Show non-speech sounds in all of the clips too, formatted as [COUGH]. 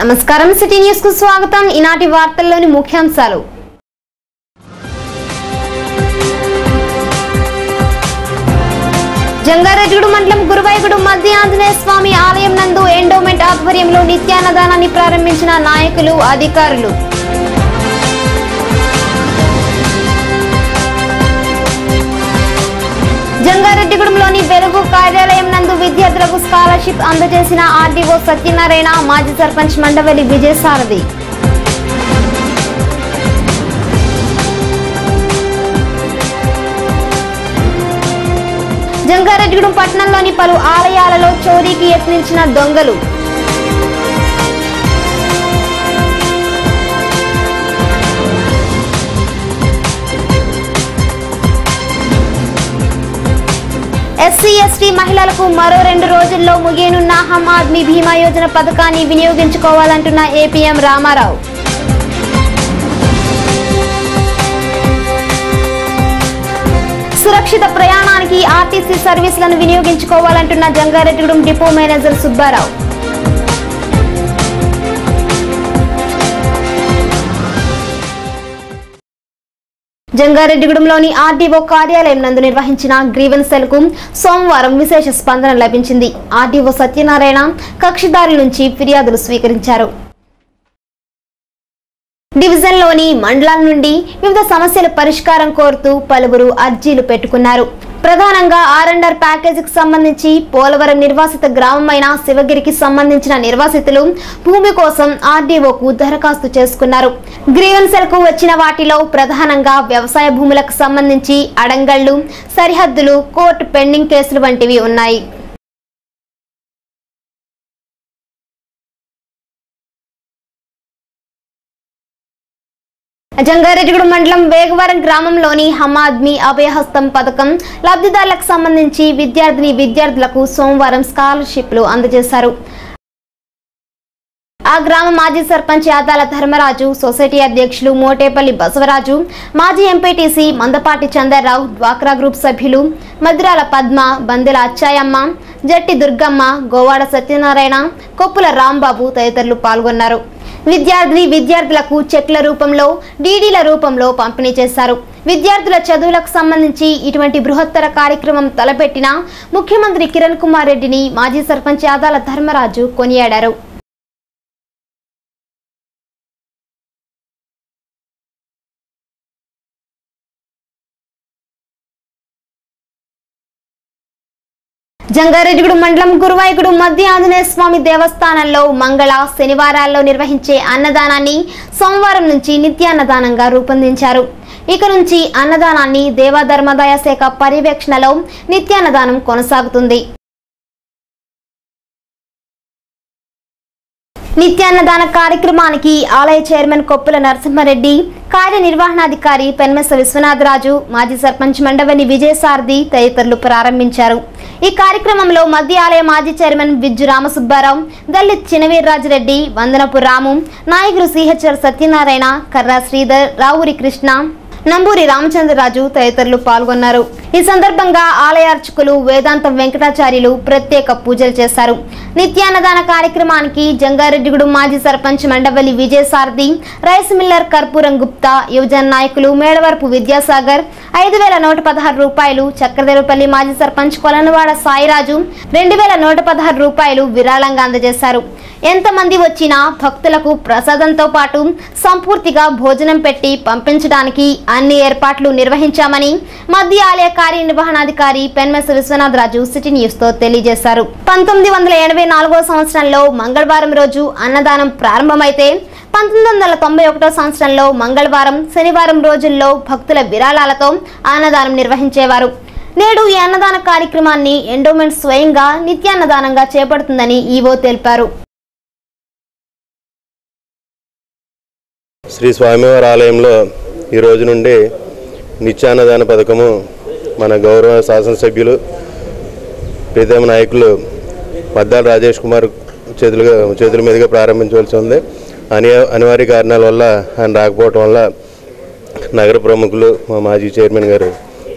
నమస్కారం. సిటీ న్యూస్కు స్వాగతం. ఈనాటి వార్తల్లోని ముఖ్యాంశాలు. జంగారెడ్డిగూడు మండలం గురువాయగూడు మధ్య ఆంజనేయ స్వామి ఆలయం నందు ఎండోమెంట్ ఆధ్వర్యంలో నిత్యాన్నదానాన్ని ప్రారంభించిన నాయకులు అధికారులు. జంగారెడ్డిగూడెంలోని వెలుగు కార్యాలయం నందు విద్యార్థులకు స్కాలర్షిప్ అందజేసిన ఆర్డీఓ సత్యనారాయణ మాజీ సర్పంచ్ మండవెల్లి విజయసారథి. జంగారెడ్డిగూడెం పట్టణంలోని పలు ఆలయాలలో చోరీకి యత్నించిన దొంగలు. ఎస్సీ ఎస్టీ మహిళలకు మరో రెండు రోజుల్లో ముగియనున్న హమ్ ఆద్మీ బీమా యోజన పథకాన్ని వినియోగించుకోవాలంటున్న ఏపీఎం రామారావు. సురక్షిత ప్రయాణానికి ఆర్టీసీ సర్వీసులను వినియోగించుకోవాలంటున్న జంగారెడ్డిగూడెం డిపో మేనేజర్ సుబ్బారావు. జంగారెడ్డిగూడెంలోని ఆర్డీఓ కార్యాలయం నందు నిర్వహించిన గ్రీవెన్స్ సెల్కు సోమవారం విశేష స్పందన లభించింది. ఆర్డీఓ సత్యనారాయణ కక్షిదారుల నుంచి ఫిర్యాదులు స్వీకరించారు. డివిజన్లోని మండలాల నుండి వివిధ సమస్యల పరిష్కారం కోరుతూ పలువురు అర్జీలు పెట్టుకున్నారు. ప్రధానంగా ఆర్ఎండ్ఆర్ ప్యాకేజీకి సంబంధించి పోలవరం నిర్వాసిత గ్రామమైన శివగిరికి సంబంధించిన నిర్వాసితులు భూమి కోసం ఆర్డీఓకు దరఖాస్తు చేసుకున్నారు. గ్రీవెన్సెలకు వచ్చిన వాటిలో ప్రధానంగా వ్యవసాయ భూములకు సంబంధించి అడంగళ్ళు సరిహద్దులు కోర్టు పెండింగ్ కేసులు వంటివి ఉన్నాయి. జంగారెడ్డిగూడెం మండలం వేగవరం గ్రామంలోని హమ్ ఆద్మీ అభయహస్తం పథకం లబ్ధిదారులకు సంబంధించి విద్యార్థిని విద్యార్థులకు సోమవారం స్కాలర్షిప్లు అందజేశారు. ఆ గ్రామ మాజీ సర్పంచ్ యాదాల ధర్మరాజు సొసైటీ అధ్యక్షులు మోటేపల్లి బసవరాజు మాజీ ఎంపీటీసీ మందపాటి చందర్రావు డ్వాక్రా గ్రూప్ సభ్యులు మధురాల పద్మ బందెల అచ్చాయమ్మ జట్టి దుర్గమ్మ గోవాడ సత్యనారాయణ కొప్పుల రాంబాబు తదితరులు పాల్గొన్నారు. విద్యార్థిని విద్యార్థులకు చెక్ల రూపంలో డీడీల రూపంలో పంపిణీ చేశారు. విద్యార్థుల చదువులకు సంబంధించి ఇటువంటి బృహత్తర కార్యక్రమం తలపెట్టిన ముఖ్యమంత్రి కిరణ్ కుమార్ రెడ్డిని మాజీ సర్పంచ్ యాదాల ధర్మరాజు కొనియాడారు. జంగారెడ్డిగూడు మండలం గురువాయకుడు మధ్య ఆంజనేయ స్వామి దేవస్థానంలో మంగళ శనివారాల్లో నిర్వహించే అన్నదానాన్ని సోమవారం నుంచి నిత్యాన్నదానంగా రూపొందించారు. ఇక నుంచి అన్నదానాన్ని దేవాధర్మదాయ శాఖ పర్యవేక్షణలో నిత్యాన్నదానం కొనసాగుతుంది. నిత్యాన్నదాన కార్యక్రమానికి ఆలయ చైర్మన్ కొప్పుల నరసింహారెడ్డి కార్యనిర్వహణాధికారి పెన్మెస విశ్వనాథరాజు మాజీ సర్పంచ్ మండవని విజయసారథి తదితరులు ప్రారంభించారు. ఈ కార్యక్రమంలో మధ్య ఆలయ మాజీ చైర్మన్ విజ్జు రామసుబ్బారావు దళిత్ చినవీర్రాజురెడ్డి వందనపు రాము నాయకులు సిహెచ్ఆర్ సత్యనారాయణ కర్రా శ్రీధర్ రావురి కృష్ణ నంబూరి రామచంద్రరాజు తదితరులు పాల్గొన్నారు. ఈ సందర్భంగా ఆలయార్చకులు వేదాంతం వెంకటాచార్యులు ప్రత్యేక పూజలు చేశారు. నిత్యాన్నదాన కార్యక్రమానికి జంగారెడ్డిగూడు మాజీ సర్పంచ్ మండవల్లి విజయసారథి రైస్ మిల్లర్ కర్పూరం గుప్తా యువజన నాయకులు మేడవరపు విద్యాసాగర్ ఐదు వేల నూట పదహారు రూపాయలు చక్రదేవపల్లి మాజీ సర్పంచ్ కొలనవాడ సాయిరాజు రెండు వేల నూట పదహారు రూపాయలు విరాళంగా అందజేశారు. ఎంతమంది వచ్చినా భక్తులకు ప్రసాదంతో పాటు సంపూర్తిగా భోజనం పెట్టి పంపించడానికి అన్ని ఏర్పాట్లు నిర్వహించామని మధ్య ఆలయ కార్యనిర్వహణాధికారి పెన్మెస్ విశ్వనాథ్ రాజు సిటీ న్యూస్తో తెలియజేశారు. పంతొమ్మిది వందల ఎనభై నాలుగో సంవత్సరంలో మంగళవారం రోజు అన్నదానం ప్రారంభమైతే పంతొమ్మిది వందల తొంభై ఒకటో సంవత్సరంలో మంగళవారం శనివారం రోజుల్లో భక్తుల విరాళాలతో అన్నదానం నిర్వహించేవారు. నేడు ఈ అన్నదాన కార్యక్రమాన్ని ఎండోమెంట్ స్వయంగా నిత్యాన్నదానంగా చేపడుతుందని ఈవో తెలిపారు. శ్రీ స్వామివారి ఆలయంలో ఈ రోజు నుండి నిత్యాన్నదాన పథకము మన గౌరవ శాసనసభ్యులు ప్రీతమ నాయకులు మద్దాల రాజేష్ కుమార్ చేతులుగా చేతుల మీదుగా ప్రారంభించవలసి ఉంది. అని అనివార్య కారణాల వల్ల ఆయన రాకపోవటం వల్ల నగర ప్రముఖులు మా మాజీ చైర్మన్ గారు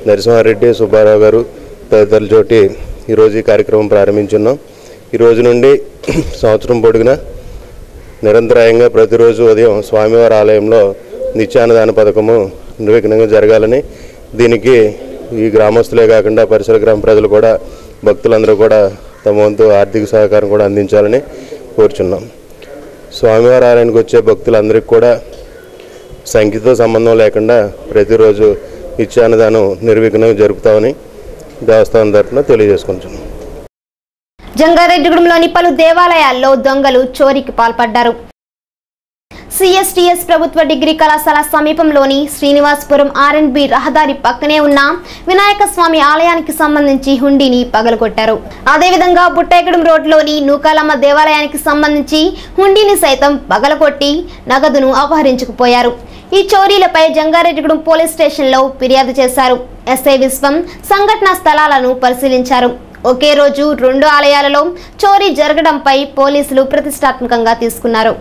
నరసింహారెడ్డి సుబ్బారావు గారు తదితరుల చోటి ఈరోజు ఈ కార్యక్రమం ప్రారంభించున్నాం. ఈ రోజు నుండి సంవత్సరం పొడిగిన నిరంతరాయంగా ప్రతిరోజు ఉదయం స్వామివారి ఆలయంలో నిత్యాన్నదాన పథకము నిర్విఘ్నంగా జరగాలని దీనికి ఈ గ్రామస్తులే కాకుండా పరిసర గ్రామ ప్రజలు కూడా భక్తులందరూ కూడా తమ వంతు ఆర్థిక సహకారం కూడా అందించాలని కోరుచున్నాం. స్వామివారి ఆలయానికి వచ్చే భక్తులందరికీ కూడా సంఖ్యతో సంబంధం లేకుండా ప్రతిరోజు నిత్యాన్నదానం నిర్విఘ్నంగా జరుపుతామని దేవస్థానం తరఫున తెలియజేసుకుంటున్నాం. జంగారెడ్డిగూడెంలోని పలు దేవాలయాల్లో దొంగలు చోరీకి పాల్పడ్డారు. సిఎస్టిఎస్ ప్రభుత్వ డిగ్రీ కళాశాల సమీపంలోని శ్రీనివాసపురం ఆర్ఎండ్బి రహదారి పక్కనే ఉన్న వినాయక స్వామి ఆలయానికి సంబంధించి హుండీని పగలగొట్టారు. అదేవిధంగా బుట్టేగూడెం రోడ్లోని నూకాలమ్మ దేవాలయానికి సంబంధించి హుండీని సైతం పగలగొట్టి నగదును అపహరించుకుపోయారు. ఈ చోరీలపై జంగారెడ్డిగూడెం పోలీస్ స్టేషన్లో ఫిర్యాదు చేశారు. ఎస్ఐ విశ్వం సంఘటనా స్థలాలను పరిశీలించారు. ఒకే రోజు రెండు ఆలయాలలో చోరీ జరగడంపై పోలీసులు ప్రతిష్టాత్మకంగా తీసుకున్నారు.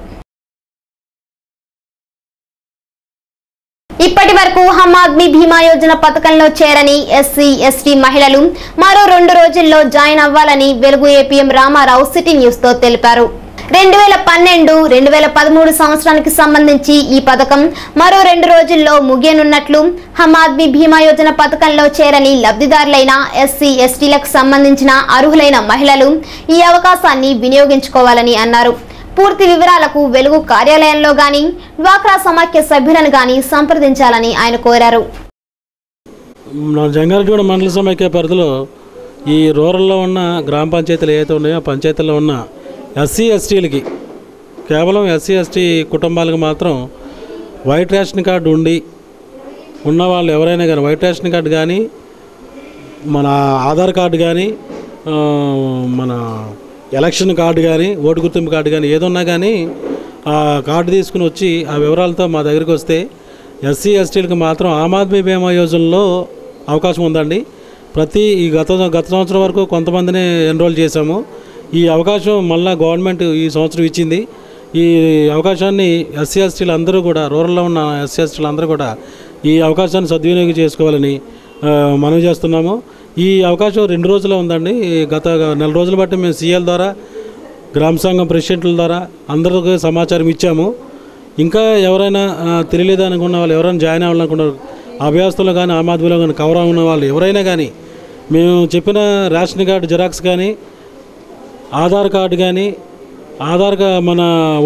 ఇప్పటి వరకు హమ్ ఆద్మీ భీమా యోజన పథకంలో చేరని ఎస్సీ ఎస్టీ మహిళలు మరో రెండు రోజుల్లో జాయిన్ అవ్వాలని వెలుగు ఏపీఎం రామారావు సిటీ న్యూస్తో తెలిపారు. రెండు వేల పన్నెండు రెండు వేల పదమూడు సంవత్సరానికి సంబంధించి ఈ పథకం మరో రెండు రోజుల్లో ముగియనున్నట్లు హమ్ ఆద్మీ భీమా యోజన పథకంలో చేరని లబ్ధిదారులైన ఎస్సీ ఎస్టీలకు సంబంధించిన అర్హులైన మహిళలు ఈ అవకాశాన్ని వినియోగించుకోవాలని అన్నారు. పూర్తి వివరాలకు వెలుగు కార్యాలయంలో గాని డ్వాక్రా సమాఖ్య సభ్యులను గాని సంప్రదించాలని ఆయన కోరారు. జంగారెడ్డిగూడ మండల సమాఖ్య పరిధిలో ఈ రూరల్లో ఉన్న గ్రామ పంచాయతీలు ఏవైతే ఉన్నాయో ఆ పంచాయతీల్లో ఉన్న ఎస్సీ ఎస్టీలకి. కేవలం ఎస్సీ ఎస్టీ కుటుంబాలకు మాత్రం వైట్ రేషన్ కార్డు ఉండి ఉన్న వాళ్ళు ఎవరైనా కానీ వైట్ రేషన్ కార్డు కానీ మన ఆధార్ కార్డు కానీ మన ఎలక్షన్ కార్డు కానీ ఓటు గుర్తింపు కార్డు కానీ ఏదున్నా కానీ ఆ కార్డు తీసుకుని వచ్చి ఆ వివరాలతో మా దగ్గరికి వస్తే ఎస్సీ ఎస్టీలకు మాత్రం ఆమ్ ఆద్మీ బీమా యోజనలో అవకాశం ఉందండి. ప్రతి ఈ గత గత సంవత్సరం వరకు కొంతమందిని ఎన్రోల్ చేశాము. ఈ అవకాశం మళ్ళా గవర్నమెంట్ ఈ సంవత్సరం ఇచ్చింది. ఈ అవకాశాన్ని ఎస్సీ ఎస్టీలు అందరూ కూడా రూరల్లో ఉన్న ఎస్సీ ఎస్టీలు అందరూ కూడా ఈ అవకాశాన్ని సద్వినియోగం చేసుకోవాలని మనవి చేస్తున్నాము. ఈ అవకాశం రెండు రోజుల్లో ఉందండి. గత నెల రోజులు బట్టి మేము సీఎల్ ద్వారా గ్రామ సంఘం ప్రెసిడెంట్ల ద్వారా అందరికీ సమాచారం ఇచ్చాము. ఇంకా ఎవరైనా ఆ, తెలియలేదు అనుకున్న వాళ్ళు ఎవరైనా జాయిన్ అవ్వాలనుకున్నారు అభ్యాసంలో కానీ ఆమ్ ఆద్మీలో కానీ కవర్ ఉన్న వాళ్ళు ఎవరైనా కానీ మేము చెప్పిన రేషన్ కార్డు జిరాక్స్ కానీ ఆధార్ కార్డు కానీ ఆధార్ మన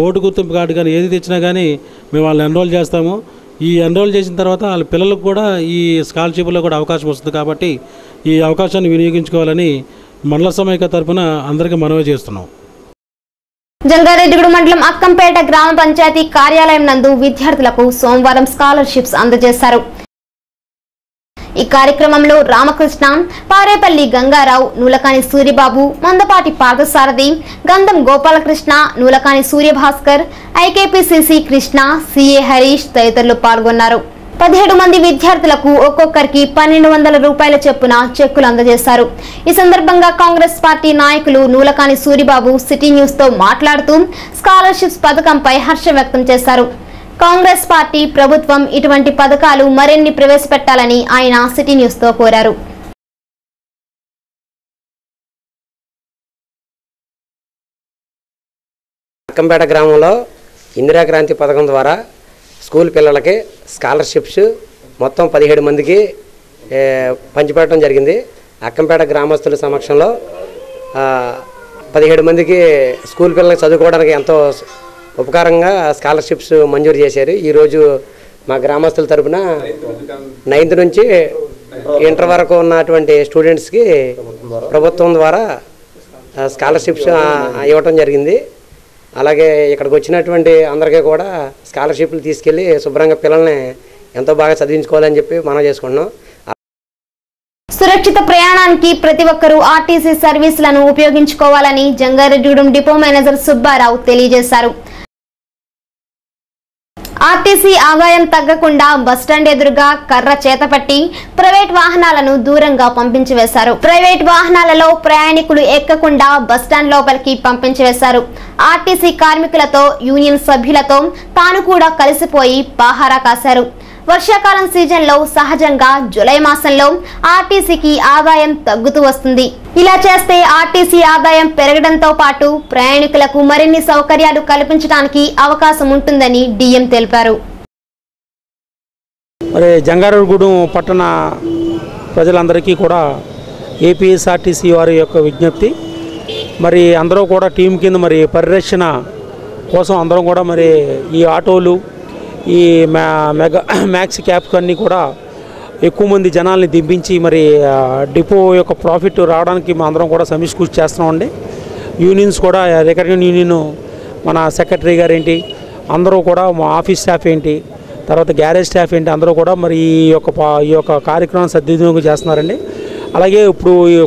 ఓటు గుర్తింపు కార్డు కానీ ఏది తెచ్చినా కానీ మేము వాళ్ళని ఎన్రోల్ చేస్తాము. ఈ ఎన్రోల్ చేసిన తర్వాత వాళ్ళ పిల్లలకు కూడా ఈ స్కాలర్షిప్లో కూడా అవకాశం వస్తుంది కాబట్టి ఈ అవకాశాన్ని వినియోగించుకోవాలని మండల సమైక్య తరపున అందరికీ మనవి చేస్తున్నాం. జంగారెడ్డిగూడ మండలం అక్కంపేట గ్రామ పంచాయతీ కార్యాలయం నందు విద్యార్థులకు సోమవారం స్కాలర్షిప్స్ అందజేశారు. ఈ కార్యక్రమంలో రామకృష్ణ పారేపల్లి గంగారావు నూలకాని సూర్యబాబు మందపాటి పార్థసారథి గంధం గోపాలకృష్ణ నూలకాని సూర్యభాస్కర్ ఐకేపీసీసీ కృష్ణ సిఏ హరీష్ తదితరులు పాల్గొన్నారు. పదిహేడు మంది విద్యార్థులకు ఒక్కొక్కరికి పన్నెండు వందల రూపాయల చొప్పున చెక్కులు అందజేశారు. ఈ సందర్భంగా కాంగ్రెస్ పార్టీ నాయకులు నూలకాని సూరిబాబు సిటీ న్యూస్తో మాట్లాడుతూ స్కాలర్షిప్స్ పథకంపై హర్షం వ్యక్తం చేశారు. కాంగ్రెస్ పార్టీ ప్రభుత్వం ఇటువంటి పథకాలు మరిన్ని ప్రవేశపెట్టాలని ఆయన సిటీ న్యూస్తో కోరారు. అక్కంపేట గ్రామంలో ఇందిరాక్రాంతి పథకం ద్వారా స్కూల్ పిల్లలకి స్కాలర్షిప్స్ మొత్తం పదిహేడు మందికి పంచిపెట్టడం జరిగింది. అక్కంపేట గ్రామస్తుల సమక్షంలో పదిహేడు మందికి స్కూల్ పిల్లలకి చదువుకోవడానికి ఎంతో ఉపకారంగా స్కాలర్షిప్స్ మంజూరు చేశారు. ఈరోజు మా గ్రామస్తుల తరపున నైన్త్ నుంచి ఇంటర్ వరకు ఉన్నటువంటి స్టూడెంట్స్కి ప్రభుత్వం ద్వారా స్కాలర్షిప్స్ ఇవ్వటం జరిగింది. అలాగే ఇక్కడికి వచ్చినటువంటి అందరికీ కూడా స్కాలర్షిప్లు తీసుకెళ్ళి శుభ్రంగా పిల్లల్ని ఎంతో బాగా చదివించుకోవాలని చెప్పి మనం చేసుకుంటున్నాం. సురక్షిత ప్రయాణానికి ప్రతి ఒక్కరూ ఆర్టీసీ సర్వీసులను ఉపయోగించుకోవాలని జంగారెడ్డిగూడెం డిపో మేనేజర్ సుబ్బారావు తెలియజేశారు. ఆర్టీసీ ఆదాయం తగ్గకుండా బస్టాండ్ ఎదురుగా కర్ర చేతపట్టి ప్రైవేట్ వాహనాలను దూరంగా పంపించి వేశారు ప్రైవేట్ వాహనాలలో ప్రయాణికులు ఎక్కకుండా బస్టాండ్ లోపలికి పంపించి వేశారు ఆర్టీసీ కార్మికులతో యూనియన్ సభ్యులతో తాను కూడా కలిసిపోయి పాహారా కాశారు. వర్షాకాలం సీజన్లో సహజంగా జూలై మాసంలో ఆర్టీసీకి ఆదాయం తగ్గుతూ వస్తుంది. ఇలా చేస్తే ఆర్టీసీ ఆదాయం పెరగడంతో పాటు ప్రయాణికులకు మరిన్ని సౌకర్యాలు కల్పించడానికి అవకాశం ఉంటుందని డిఎం తెలిపారు. మరి జంగారెడ్డిగూడెం పట్టణ ప్రజలందరికీ కూడా ఏపీఎస్ఆర్టీసీ వారి యొక్క విజ్ఞప్తి. మరి అందరూ కూడా టీం కింద మరి పరిరక్షణ కోసం అందరం కూడా మరి ఈ ఆటోలు ఈ మ్యా మెగా [COUGHS] మ్యాక్స్ క్యాప్స్ అన్నీ కూడా ఎక్కువ మంది జనాల్ని దింపించి మరి డిపో యొక్క ప్రాఫిట్ రావడానికి మా అందరం కూడా సమీకృషి చేస్తున్నామండి. యూనియన్స్ కూడా రికరింగ్ యూనియన్ మన సెక్రటరీ గారు ఏంటి అందరూ కూడా మా ఆఫీస్ స్టాఫ్ ఏంటి తర్వాత గ్యారేజ్ స్టాఫ్ ఏంటి అందరూ కూడా మరి ఈ యొక్క పా- ఈ యొక్క కార్యక్రమం సద్వినియోగం చేస్తున్నారండి. అలాగే ఇప్పుడు ఈ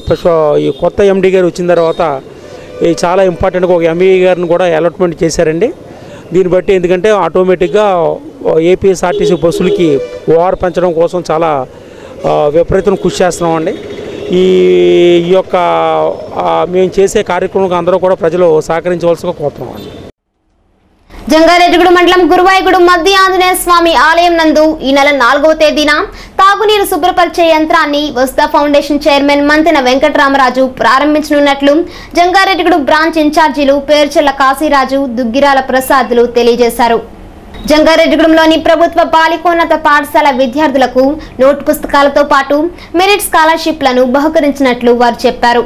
ఈ కొత్త ఎండీ గారు వచ్చిన తర్వాత ఈ చాలా ఇంపార్టెంట్గా ఒక ఎంఈ గారిని కూడా అలాట్మెంట్ చేశారండి. దీన్ని బట్టి ఎందుకంటే ఆటోమేటిక్గా ఏపీఎస్ఆర్టీసీ బస్సులకి ఓఆర్ పెంచడం కోసం చాలా విపరీతం కృషి చేస్తున్నామండి. ఈ ఈ యొక్క మేము చేసే కార్యక్రమం అందరూ కూడా ప్రజలు సహకరించవలసిన కోరుతున్నామండి. జంగారెడ్డిగూడ మండలం గురువాయకుడు మధ్య ఆంజనేయ స్వామి ఆలయం నందు ఈ నెల నాలుగవ తేదీన తాగునీరు శుభ్రపరిచే యంత్రాన్ని వస్తా ఫౌండేషన్ చైర్మన్ మంతెన వెంకటరామరాజు ప్రారంభించనున్నట్లు జంగారెడ్డిగూడెం బ్రాంచ్ ఇన్ఛార్జీలు పేర్చెల్ల కాశీరాజు దుగ్గిరాల ప్రసాద్లు తెలియజేశారు. జంగారెడ్డిగూడెంలోని ప్రభుత్వ బాలికోన్నత పాఠశాల విద్యార్థులకు నోట్ పుస్తకాలతో పాటు మెరిట్ స్కాలర్షిప్లను బహుకరించినట్లు వారు చెప్పారు.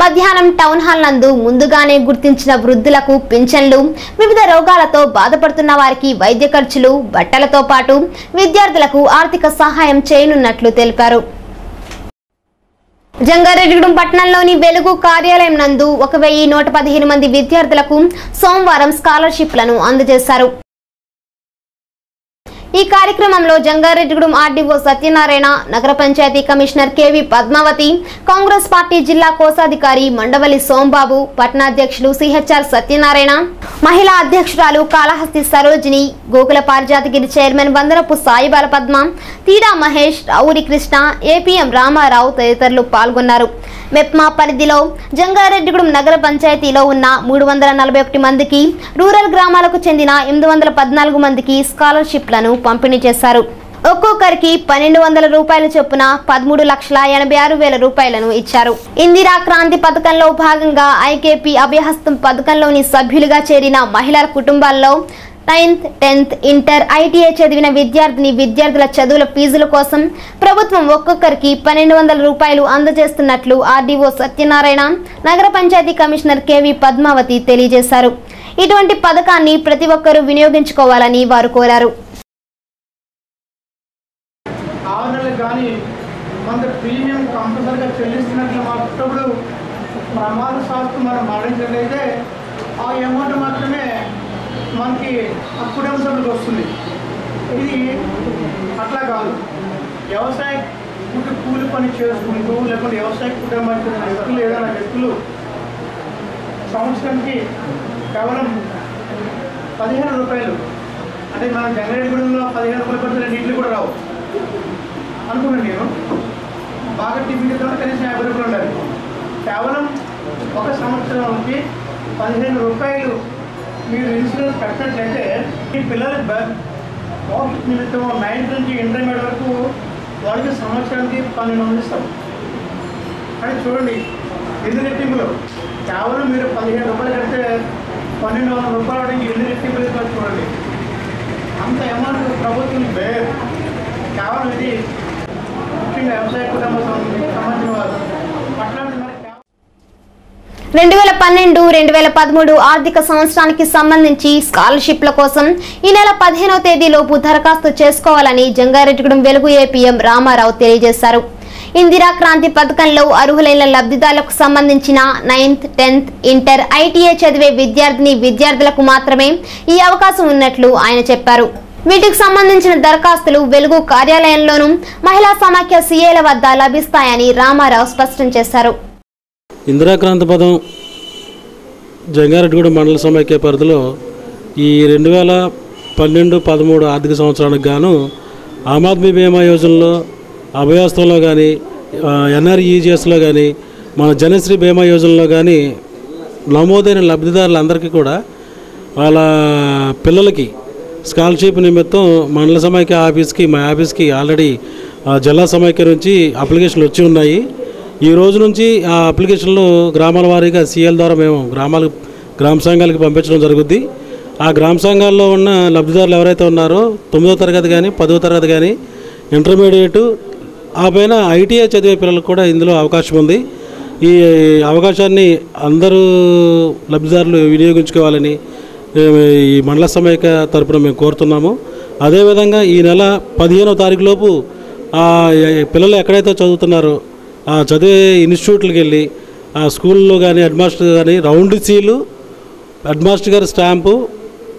మధ్యాహ్నం టౌన్ హాల్ నందు ముందుగానే గుర్తించిన వృద్ధులకు పింఛన్లు వివిధ రోగాలతో బాధపడుతున్న వారికి వైద్య ఖర్చులు బట్టలతో పాటు విద్యార్థులకు ఆర్థిక సహాయం చేయనున్నట్లు తెలిపారు. జంగారెడ్డిగూడెం పట్టణంలోని వెలుగు కార్యాలయం నందు ఒక వెయ్యి నూట పదిహేను మంది విద్యార్థులకు సోమవారం స్కాలర్షిప్లను అందజేశారు. ఈ కార్యక్రమంలో జంగారెడ్డిగూడెం ఆర్డీఓ సత్యనారాయణ నగర panchayat commissioner KV Padmavati Congress party జిల్లా కోశాధికారి మండవల్లి సోంబాబు పట్టణాధ్యక్షులు సిహెచ్ఆర్ సత్యనారాయణ మహిళా అధ్యక్షురాలు కాళహస్తి సరోజిని గోకుల పారిజాతగిరి చైర్మన్ వందరపు సాయిబాల పద్మ తీరా మహేష్ రావురి కృష్ణ ఏపీఎం రామారావు తదితరులు పాల్గొన్నారు. మెప్మా పరిధిలో జంగారెడ్డిగూడెం నగర పంచాయతీలో ఉన్న మూడు వందల నలభై ఒకటి మందికి రూరల్ గ్రామాలకు చెందిన ఎనిమిది వందల పద్నాలుగు మందికి స్కాలర్షిప్లను పంపిణీ చేశారు. ఒక్కొక్కరికి పన్నెండు వందల రూపాయల చొప్పున పదమూడు లక్షల ఎనభై ఆరు వేల రూపాయలను ఇచ్చారు. ఇందిరా క్రాంతి పథకంలో భాగంగా ఐకేపీ అభ్యహస్తం పథకంలోని సభ్యులుగా చేరిన మహిళల కుటుంబాల్లో నైన్త్ టెన్త్ ఇంటర్ ఐటీఐ చదివిన విద్యార్థిని విద్యార్థుల చదువుల ఫీజుల కోసం ప్రభుత్వం ఒక్కొక్కరికి పన్నెండు వందల రూపాయలు అందజేస్తున్నట్లు ఆర్డీఓ సత్యనారాయణ నగర పంచాయతీ కమిషనర్ కేవి పద్మావతి తెలియజేశారు. ఇటువంటి పథకాన్ని ప్రతి ఒక్కరూ వినియోగించుకోవాలని వారు కోరారు. ప్రమాద శాస్త్రం మనం మరణించినట్లయితే ఆ అమౌంట్ మాత్రమే మనకి అప్పుడంశంలోకి వస్తుంది. ఇది అట్లా కాదు. వ్యవసాయ కూలి కూలి పని చేసుకుంటూ లేకుంటే వ్యవసాయ కుటుంబానికి వ్యక్తులు ఏదైనా వ్యక్తులు సంవత్సరానికి కేవలం పదిహేను రూపాయలు అంటే మన జంగారెడ్డిగూడెంలో పదిహేను రూపాయలు పడితే నీళ్ళు కూడా రావు. అనుకున్నాను నేను. బాగా టిఫిన్ తర్వాత కనీసం యాభై రూపాయలు ఉండాలి. కేవలం ఒక సంవత్సరానికి పదిహేను రూపాయలు మీరు ఇన్సూరెన్స్ కట్టినట్లయితే మీ పిల్లలకి ప్రాఫిట్ నిమిత్తం నైన్త్ నుంచి ఇంటర్మీడియట్ వరకు వాళ్ళకి సంవత్సరానికి పన్నెండు వందలు ఇస్తాం. కానీ చూడండి ఎన్ని రెట్టింపులు కేవలం మీరు పదిహేను రూపాయలు కడితే పన్నెండు వందల రూపాయలు అవడానికి ఎన్ని రెట్టింపులు ఇస్తారో చూడండి. అంత అమౌంట్ ప్రభుత్వం బేర్ కేవలం ఇది ముఖ్యంగా వ్యవసాయ కుటుంబ సంబంధించిన వారు. అట్లాంటి మరి రెండు వేల పన్నెండు రెండు వేల పదమూడు ఆర్థిక సంవత్సరానికి సంబంధించి స్కాలర్షిప్ల కోసం ఈ నెల పదిహేనవ తేదీలోపు దరఖాస్తు చేసుకోవాలని జంగారెడ్డిగూడెం వెలుగు ఏపీఎం రామారావు తెలియజేశారు. ఇందిరా క్రాంతి పథకంలో అర్హులైన లబ్ధిదారులకు సంబంధించిన నైన్త్ టెన్త్ ఇంటర్ ఐటీఏ చదివే విద్యార్థిని విద్యార్థులకు మాత్రమే ఈ అవకాశం ఉన్నట్లు ఆయన చెప్పారు. వీటికి సంబంధించిన దరఖాస్తులు వెలుగు కార్యాలయంలోనూ మహిళా సమాఖ్య సీఏల వద్ద లభిస్తాయని రామారావు స్పష్టం చేశారు. ఇందిరాక్రాంతి పదం జంగారెడ్డిగూడెం మండల సమైక్య పరిధిలో ఈ రెండు వేల పన్నెండు పదమూడు ఆర్థిక సంవత్సరానికి గాను ఆమ్ ఆద్మీ బీమా యోజనలో అభయాస్తంలో కానీ ఎన్ఆర్ఈజిఎస్లో కానీ మన జనశ్రీ బీమా యోజనలో కానీ నమోదైన లబ్ధిదారులందరికీ కూడా వాళ్ళ పిల్లలకి స్కాలర్షిప్ నిమిత్తం మండల సమైక్య ఆఫీస్కి మా ఆఫీస్కి ఆల్రెడీ జిల్లా సమైక్య నుంచి అప్లికేషన్లు వచ్చి ఉన్నాయి. ఈ రోజు నుంచి ఆ అప్లికేషన్లు గ్రామాల వారీగా సీఎల్ ద్వారా మేము గ్రామాలకు గ్రామ సంఘాలకు పంపించడం జరుగుద్ది. ఆ గ్రామ సంఘాల్లో ఉన్న లబ్ధిదారులు ఎవరైతే ఉన్నారో తొమ్మిదో తరగతి కానీ పదో తరగతి కానీ ఇంటర్మీడియట్ ఆ పైన ఐటీఐ చదివే పిల్లలకు కూడా ఇందులో అవకాశం ఉంది. ఈ అవకాశాన్ని అందరూ లబ్ధిదారులు వినియోగించుకోవాలని ఈ మండల సమైక తరపున మేము కోరుతున్నాము. అదేవిధంగా ఈ నెల పదిహేనో తారీఖు లోపు ఆ పిల్లలు ఎక్కడైతే చదువుతున్నారో చదివే ఇన్స్టిట్యూట్లకు వెళ్ళి ఆ స్కూల్లో కానీ హెడ్మాస్టర్ కానీ రౌండ్ సీలు హెడ్మాస్టర్ గారి స్టాంపు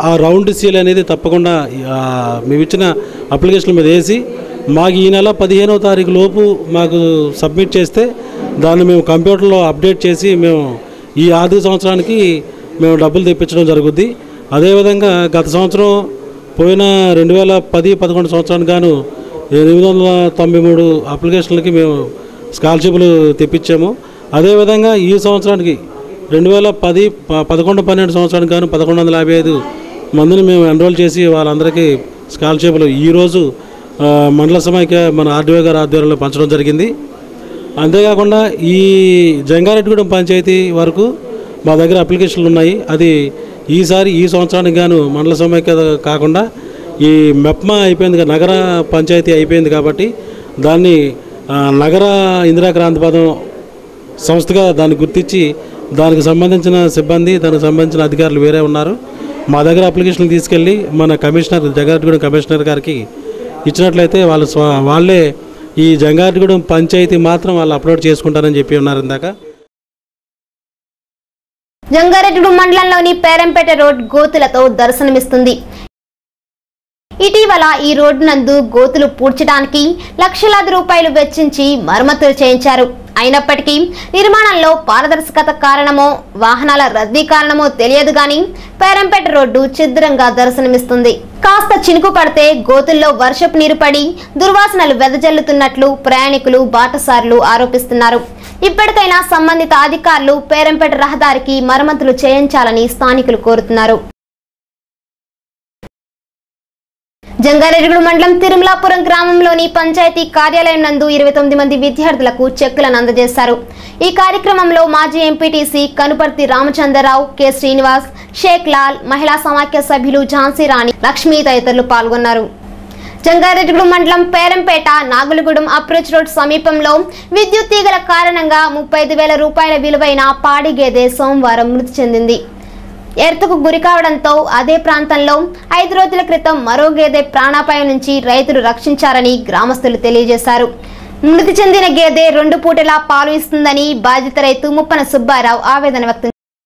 ఆ రౌండ్ సీల్ అనేది తప్పకుండా మేము ఇచ్చిన అప్లికేషన్ మీద వేసి మాకు ఈ నెల పదిహేనవ తారీఖు లోపు మాకు సబ్మిట్ చేస్తే దాన్ని మేము కంప్యూటర్లో అప్డేట్ చేసి మేము ఈ ఆర్థిక సంవత్సరానికి మేము డబ్బులు తెప్పించడం జరుగుద్ది. అదేవిధంగా గత సంవత్సరం పోయిన రెండు వేల పది పదకొండు సంవత్సరానికి గాను ఎనిమిది వందల తొంభై మూడు అప్లికేషన్లకి మేము స్కాలర్షిప్లు తెప్పించాము. అదేవిధంగా ఈ సంవత్సరానికి రెండు వేల పది పదకొండు పన్నెండు సంవత్సరానికి గాను పదకొండు వందల యాభై ఐదు మందిని మేము ఎన్రోల్ చేసి వాళ్ళందరికీ స్కాలర్షిప్లు ఈరోజు మండల సమైక్య మన ఆర్డీఓ గారి ఆధ్వర్యంలో పంచడం జరిగింది. అంతేకాకుండా ఈ జంగారెడ్డిగూడెం పంచాయతీ వరకు మా దగ్గర అప్లికేషన్లు ఉన్నాయి. అది ఈసారి ఈ సంవత్సరానికి గాను మండల సమైక్య కాకుండా ఈ మెప్మా అయిపోయింది నగర పంచాయతీ అయిపోయింది కాబట్టి దాన్ని నగర ఇందిరా క్రాంతిపదం సంస్థగా దాన్ని గుర్తించి దానికి సంబంధించిన సిబ్బంది దానికి సంబంధించిన అధికారులు వేరే ఉన్నారు. మా దగ్గర అప్లికేషన్లు తీసుకెళ్ళి మన కమిషనర్ జగారెడ్డిగూడెం కమిషనర్ గారికి ఇచ్చినట్లయితే వాళ్ళు స్వ వాళ్ళే ఈ జంగారెడ్డిగూడెం పంచాయతీ మాత్రం వాళ్ళు అప్లోడ్ చేసుకుంటారని చెప్పి ఉన్నారు ఇందాక. జంగారెడ్డి మండలంలోని పేరంపేట రోడ్ గోతులతో దర్శనమిస్తుంది. ఇటీవల ఈ రోడ్డు నందు గోతులు పూడ్చడానికి లక్షలాది రూపాయలు వెచ్చించి మరమ్మతులు చేయించారు. అయినప్పటికీ నిర్మాణంలో పారదర్శకత కారణమో వాహనాల రద్దీ కారణమో తెలియదు గాని పేరంపేట రోడ్డు ఛిద్రంగా దర్శనమిస్తుంది. కాస్త చినుకు పడితే గోతుల్లో వర్షపు నీరు పడి దుర్వాసనలు వెదజల్లుతున్నట్లు ప్రయాణికులు బాటసారులు ఆరోపిస్తున్నారు. ఇప్పటికైనా సంబంధిత అధికారులు పేరంపేట రహదారికి మరమ్మతులు చేయించాలని స్థానికులు కోరుతున్నారు. జంగారెడ్డిగూడ మండలం తిరుమలాపురం గ్రామంలోని పంచాయతీ కార్యాలయం నందు ఇరవై తొమ్మిది మంది విద్యార్థులకు చెక్కులను అందజేశారు. ఈ కార్యక్రమంలో మాజీ ఎంపీటీసీ కనుపర్తి రామచంద్రరావు కె. శ్రీనివాస్ షేక్ లాల్ మహిళా సమాఖ్య సభ్యులు ఝాన్సీ రాణి లక్ష్మీ తదితరులు పాల్గొన్నారు. జంగారెడ్డిగూడ మండలం పేరంపేట నాగులగూడెం అప్రోచ్ రోడ్ సమీపంలో విద్యుత్ తీగల కారణంగా ముప్పై ఐదు వేల రూపాయల విలువైన పాడి గేదె సోమవారం మృతి చెందింది. ఎర్తకు గురి కావడంతో అదే ప్రాంతంలో ఐదు రోజుల క్రితం మరో గేదె ప్రాణాపాయం నుంచి రైతులు రక్షించారని గ్రామస్తులు తెలియజేశారు. మృతి చెందిన గేదె రెండు పూటలా పాలు ఇస్తుందని బాధిత రైతు ముప్పన సుబ్బారావు ఆవేదన వ్యక్తం